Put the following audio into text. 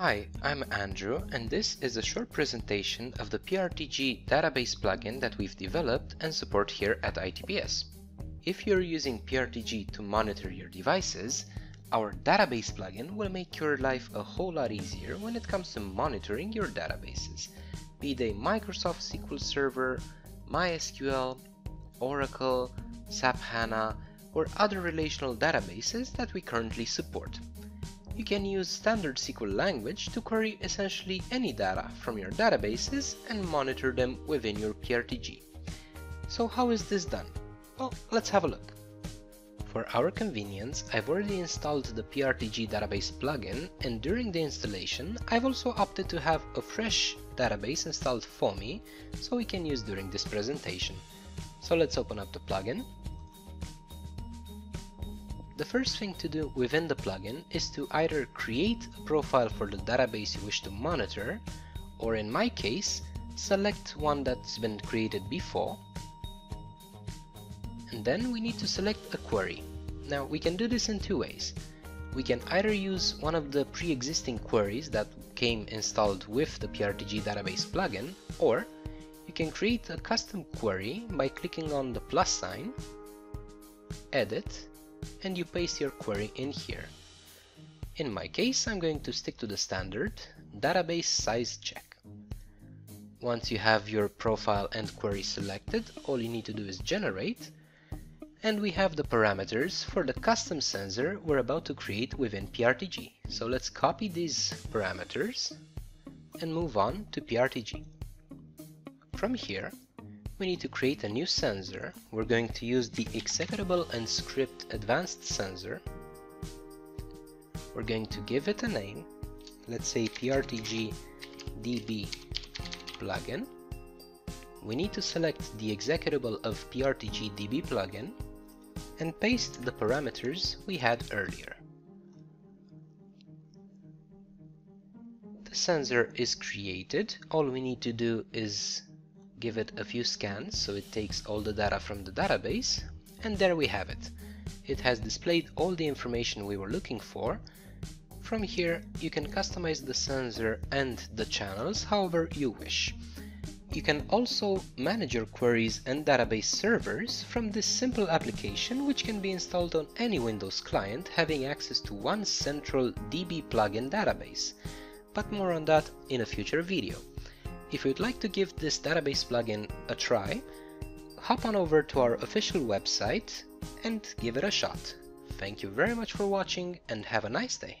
Hi, I'm Andrew and this is a short presentation of the PRTG database plugin that we've developed and support here at ITPS. If you're using PRTG to monitor your devices, our database plugin will make your life a whole lot easier when it comes to monitoring your databases, be they Microsoft SQL Server, MySQL, Oracle, SAP HANA, or other relational databases that we currently support you can use standard SQL language to query essentially any data from your databases and monitor them within your PRTG. So how is this done? Well, let's have a look. For our convenience, I've already installed the PRTG database plugin and during the installation, I've also opted to have a fresh database installed for me so we can use during this presentation. So let's open up the plugin the first thing to do within the plugin is to either create a profile for the database you wish to monitor, or in my case, select one that's been created before, and then we need to select a query. Now we can do this in two ways. We can either use one of the pre-existing queries that came installed with the PRTG database plugin, or you can create a custom query by clicking on the plus sign, edit, and you paste your query in here. In my case, I'm going to stick to the standard database size check. Once you have your profile and query selected, all you need to do is generate, and we have the parameters for the custom sensor we're about to create within PRTG. So let's copy these parameters and move on to PRTG. From here, we need to create a new sensor. We're going to use the executable and script advanced sensor. We're going to give it a name. Let's say PRTG DB plugin. We need to select the executable of PRTG DB plugin and paste the parameters we had earlier. The sensor is created. All we need to do is give it a few scans so it takes all the data from the database and there we have it. It has displayed all the information we were looking for. From here you can customize the sensor and the channels however you wish. You can also manage your queries and database servers from this simple application which can be installed on any Windows client having access to one central DB plugin database. But more on that in a future video. If you'd like to give this database plugin a try, hop on over to our official website and give it a shot. Thank you very much for watching and have a nice day.